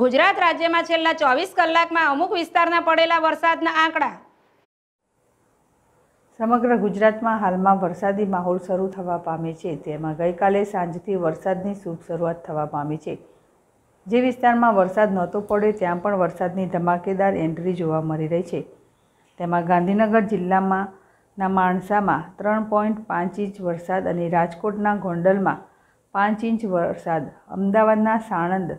ગુજરાત રાજ્યમાં છેલ્લા ચોવીસ કલાકમાં અમુક વિસ્તારના પડેલા વરસાદના આંકડા. સમગ્ર ગુજરાતમાં હાલમાં વરસાદી માહોલ શરૂ થવા પામે છે. તેમાં ગઈકાલે સાંજથી વરસાદની શુભ શરૂઆત થવા પામી છે. જે વિસ્તારમાં વરસાદ નહોતો પડ્યો ત્યાં પણ વરસાદની ધમાકેદાર એન્ટ્રી જોવા મળી રહી છે. તેમાં ગાંધીનગર જિલ્લામાં માણસામાં ત્રણ પોઈન્ટ પાંચ ઇંચ વરસાદ અને રાજકોટના ગોંડલમાં પાંચ ઇંચ વરસાદ, અમદાવાદના સાણંદ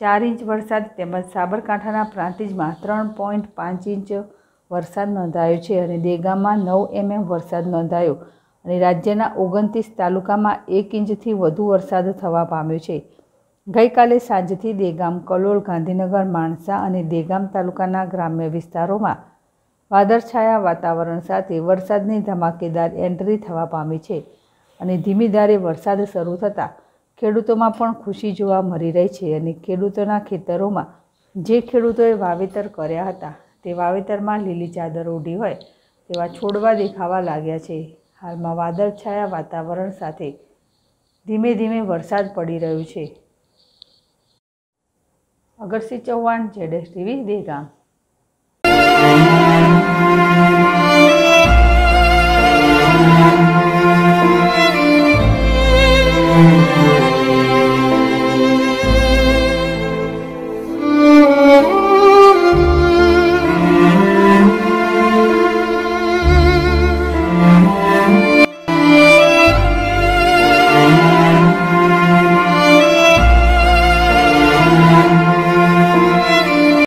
ચાર ઇંચ વરસાદ તેમજ સાબરકાંઠાના પ્રાંતિજમાં ત્રણ પોઈન્ટ પાંચ ઇંચ વરસાદ નોંધાયો છે અને દેગામમાં નવ એમએમ વરસાદ નોંધાયો અને રાજ્યના ઓગણત્રીસ તાલુકામાં એક ઇંચથી વધુ વરસાદ થવા પામ્યો છે. ગઈકાલે સાંજથી દેગામ, કલોલ, ગાંધીનગર, માણસા અને દેગામ તાલુકાના ગ્રામ્ય વિસ્તારોમાં વાદળછાયા વાતાવરણ સાથે વરસાદની ધમાકેદાર એન્ટ્રી થવા પામી છે અને ધીમી ધારે વરસાદ શરૂ થતાં ખેડૂતોમાં પણ ખુશી જોવા મળી રહી છે અને ખેડૂતોના ખેતરોમાં જે ખેડૂતોએ વાવેતર કર્યા હતા, તે વાવેતરમાં લીલી ચાદર ઓઢી હોય તેવા છોડવા દેખાવા લાગ્યા છે. હાલમાં વાદળછાયા વાતાવરણ સાથે ધીમે ધીમે વરસાદ પડી રહ્યો છે. અગરસિંહ ચૌહાણ, જેડેશ ટીવી, દેગામ.